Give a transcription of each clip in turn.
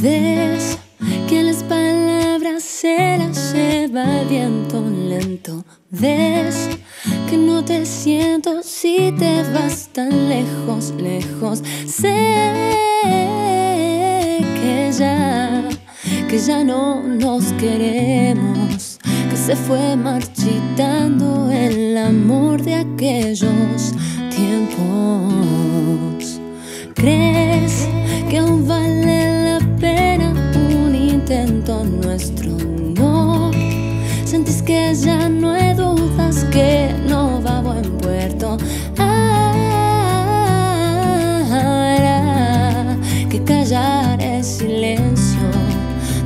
Ves que las palabras se las lleva el viento lento. Ves que no te siento si te vas tan lejos, lejos. Sé que ya, que ya no nos queremos, que se fue marchitando el amor de aquellos tiempos. ¿Crees que aún vale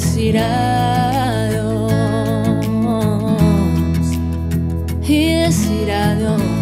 días girados y desirados.